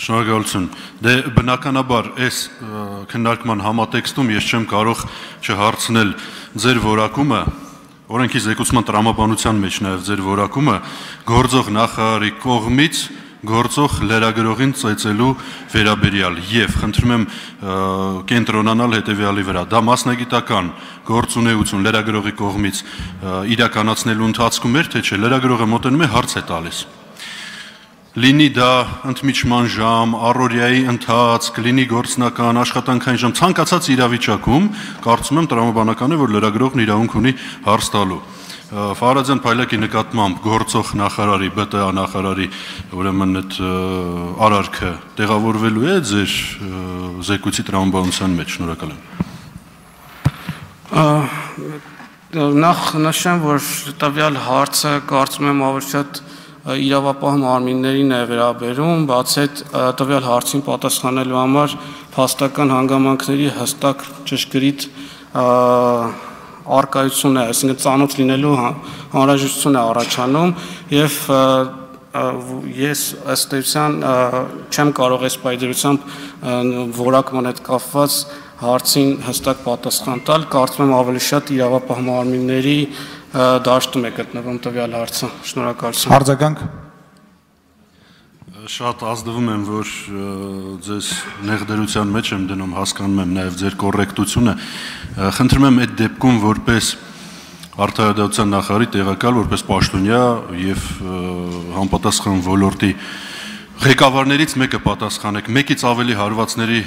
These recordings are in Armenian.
Շնորհակալություն։ Դե բնականաբար այս քննարկման համատեքստում ես չեմ կարող չհարցնել ձեր որակումը օրենքի զեկուցման տրամաբանության մեջ նաև ձեր որակումը գործող նախարարի կողմից գործող լրագրողին ծեծելու վերաբերյալ եւ խնդրում եմ կենտրոնանալ հետեւյալի վրա դա մասնագիտական գործունեություն լրագրողի կողմից իրականացնելու ընթացքում էր թե չէ լրագրողը մոտենում է հարց է տալիս լինի դա ընդմիջման ժամ, առօրյայի ընթացք, լինի գործնական, աշխատանքային ժամ, ցանկացած իրավիճակում կարծում եմ տրամաբանական է, որ լրագրողն իրավունք ունի հարց տալու։ Ֆարաձյան Փայլակի նկատմամբ գործող նախարարի, ԲՏԱ նախարարի, ուրեմն այդ արարքը տեղավորվելու է ձեր զեկույցի տրամաբանության մեջ, շնորհակալ եմ։ Նախ նշեմ, որ տվյալ հարցը կարծում եմ ավելի շատ իրավապահ մարմիններին է վերաբերում, բաց այդ տվյալ հարցին պատասխանելու համար փաստական հանգամանքների հստակ ճշգրիտ արկայություն է, այսինքն ծանոթ լինելու անհրաժեշտություն է առաջանում եւ ես ըստ էության չեմ կարող այս պայծրությամբ որակման հետ կապված հարցին հստակ պատասխան տալ, կարծում եմ ավելի շատ իրավապահ մարմինների դաշտում է գտնվում տվյալ հարցը։ Շնորհակալություն։ Արձագանք շատ ազդվում եմ, որ ձեզ նեղդերության մեջ եմ դնում, հասկանում եմ նաև ձեր կոռեկտությունը։ Խնդրում եմ այդ դեպքում որպես արտահայտության նախարարի տեղակալ, որպես պաշտոնյա եւ համապատասխան ոլորտի ղեկավարներից մեկը պատասխանեք, մեկից ավելի հարվածների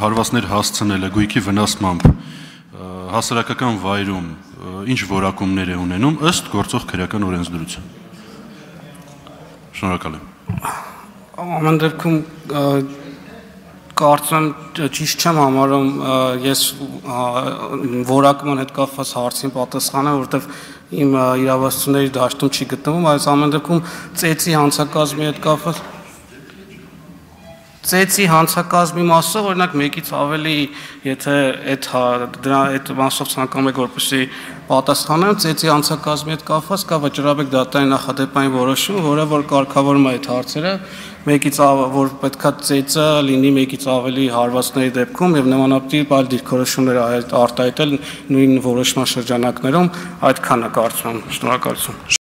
հարվածներ հասցնելը գույքի վնասմամբ հասարակական վայրում ինչ որակումներ է ունենում ըստ գործող քրեական օրենսդրության։ Շնորհակալ եմ ամեն դեպքում կարծում ճիշտ չեմ համարում ես որակման հետ կապված հարցին պատասխանը, որովհետև իմ իրավասությունների դաշտում չի գտնվում, այս ամեն դեպքում ծեծի հանցակազմի հետ կապված ծեծի հանցակազմի մասը օրինակ մեկից ավելի եթե այդ հա, դրա այդ մասով ցանկանում եք որպեսի պատասխանեմ ծեծի հանցակազմի հետ կապված կա վճռաբեկ դատային նախադեպային որոշում, որը որ կարգավորում է այդ հարցերը, մեկից որ պետքա ծեծը լինի մեկից ավելի հարվածների դեպքում եւ նմանատիպ այլ դիրքորոշումներ արտահայտել նույն որոշման շրջանակներում, այդքանը կարծում Շնորհակալություն։